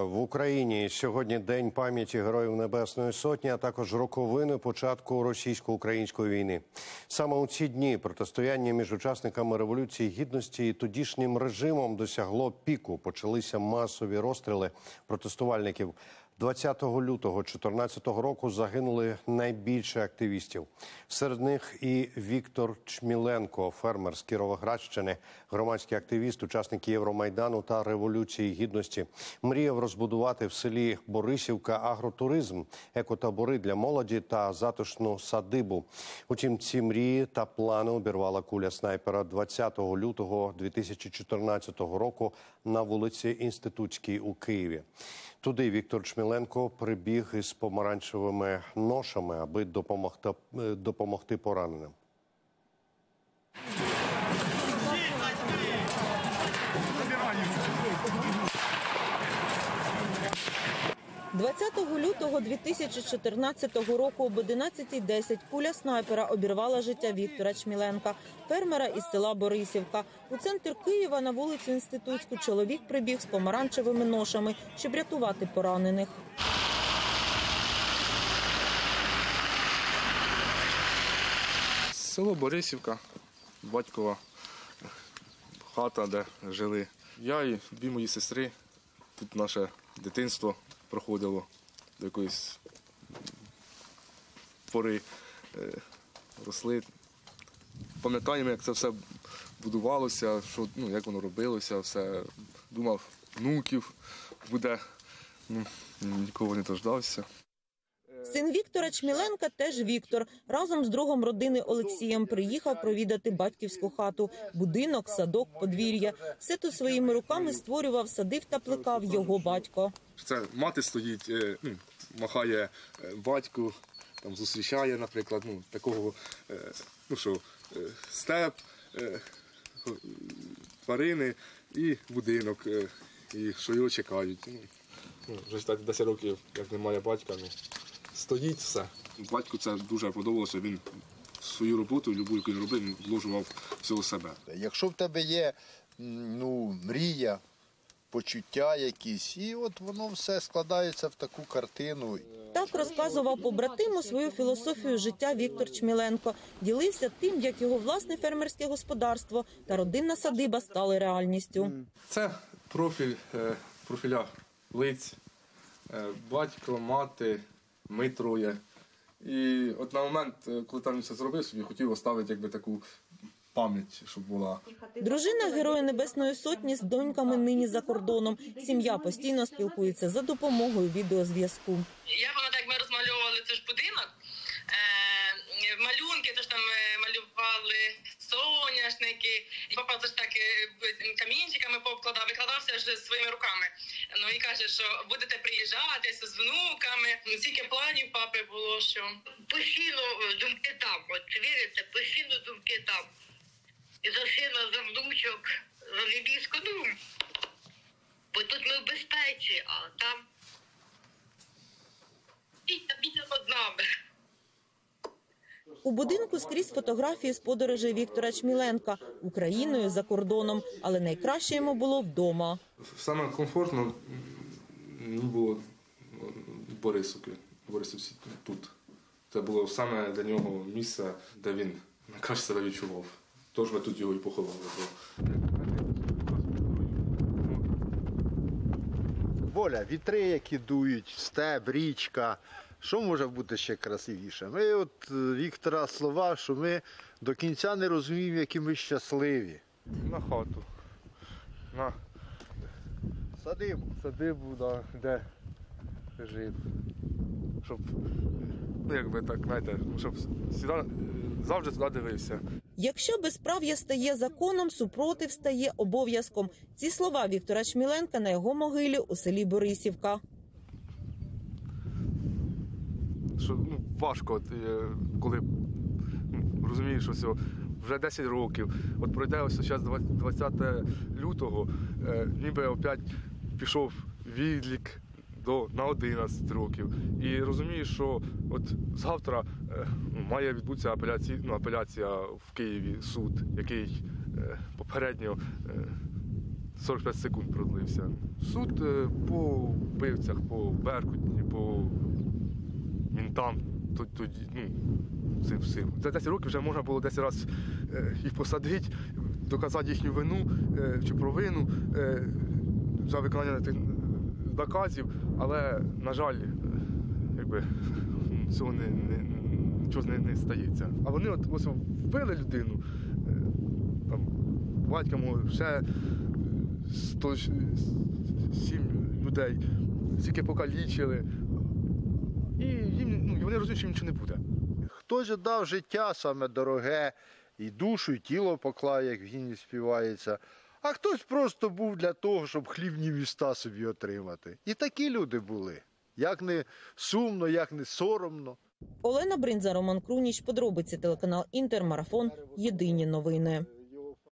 В Україні сьогодні день пам'яті героїв Небесної Сотні, а також роковини початку російсько-української війни. Саме у ці дні протистояння між учасниками революції гідності і тодішнім режимом досягло піку. Почалися масові розстріли протестувальників. 20 лютого 2014 року загинули найбільше активістів. Серед них і Віктор Чміленко, фермер з Кіровоградщини, громадський активіст, учасник Євромайдану та революції гідності. Мріяв розбудувати в селі Борисівка агротуризм, екотабори для молоді та затишну садибу. Утім, ці мрії та плани обірвала куля снайпера 20 лютого 2014 року на вулиці Інститутській у Києві. Туди Віктор Чміленко прибіг із помаранчевими ношами, аби допомогти, е, допомогти пораненим. 20 лютого 2014 року об 11.10 куля снайпера обірвала життя Віктора Чміленка, фермера із села Борисівка. У центр Києва на вулицю Інститутську чоловік прибіг з помаранчевими ношами, щоб рятувати поранених. Село Борисівка, батькова хата, де жили. Я і дві мої сестри. Тут наше дитинство проходило до якоїсь пори е, росли. Пам'ятаємо, як це все будувалося, що, ну, як воно робилося, все. Думав, внуків буде. Ну, нікого не дождався. Син Віктора Чміленка теж Віктор. Разом з другом родини Олексієм приїхав провідати батьківську хату, будинок, садок, подвір'я. Все тут своїми руками створював, садив та плекав його батько. Це мати стоїть, е, ну, махає е, батьку, там зустрічає, наприклад, ну, такого, е, ну що, степ, тварини і будинок, і що його чекають. Ну, ну, вже так 10 років, як немає батька, ну, стоїть все. Батьку це дуже подобалося, він свою роботу, любу, яку він робив, він вложував всього себе. Якщо в тебе є ну, мрія, почуття якісь, і от воно все складається в таку картину. Так розказував побратиму свою філософію життя Віктор Чміленко. Ділився тим, як його власне фермерське господарство та родинна садиба стали реальністю. Це профіль, е, профіля лиць, е, батько, мати, ми троє. І от на момент, е, коли там він це зробив, собі хотів оставити якби таку пам'ять, щоб була. Дружина Героя Небесної Сотні з доньками нині за кордоном. Сім'я постійно спілкується за допомогою відеозв'язку. Я пам'ятаю, як ми розмальовували цей ж будинок. Е, малюнки, то ж там е, малювали соняшники. І папа це ж так камінчиками пообкладав, викладався вже своїми руками. Ну і каже, що будете приїжджати з внуками. Ну, Стільки планів папи було, що постійно е, думки там. От вірите, постійно думки там. І за сина, за внучок, за невістку, ну. Бо тут ми в безпеці, а там. Бійте, бійте над нами. У будинку скрізь фотографії з подорожей Віктора Чміленка Україною за кордоном, але найкраще йому було вдома. Саме комфортно було ну, в Борисовці, Борисовці тут. Це було саме для нього місце, де він найкраще себе відчував. Тож ми тут його і поховали. Воля, вітри, які дують, степ, річка. Що може бути ще красивіше? Ми от е, Віктора слова, що ми до кінця не розуміємо, які ми щасливі. На хату. На Садибу. садибу, да, де жив. Щоб, ну якби так, знаєте, щоб сюди, завжди туди дивився. Якщо безправ'я стає законом, супротив стає обов'язком. Ці слова Віктора Чміленка на його могилі у селі Борисівка. Що ну, важко, е, коли ну, розумієш, що все, вже 10 років. От пройде ось зараз 20 лютого, е, ніби опять пішов відлік до, на 11 років. І розумієш, що от завтра е, має відбутися апеляція, ну, апеляція в Києві суд, який попередньо е, 45 секунд продлився. Суд по вбивцях, по Беркутні, по мінтам, то- тоді, ну, цим всім. За 10 років вже можна було 10 разів е, їх посадити, доказати їхню вину е, чи провину е, за виконання тих наказів, але, на жаль, якби цього не, не, нічого не, не стається. А вони от ось вбили людину, там, батька мого, ще 107 людей, стільки покалічили. І розуміють, що нічого не буде. Хтось дав життя саме дороге, і душу, і тіло поклав, як в гімні співається. А хтось просто був для того, щоб хлібні міста собі отримати. І такі люди були. Як не сумно, як не соромно. Олена Бринза, Роман Круніч, подробиці телеканал Інтер, Марафон. Єдині новини.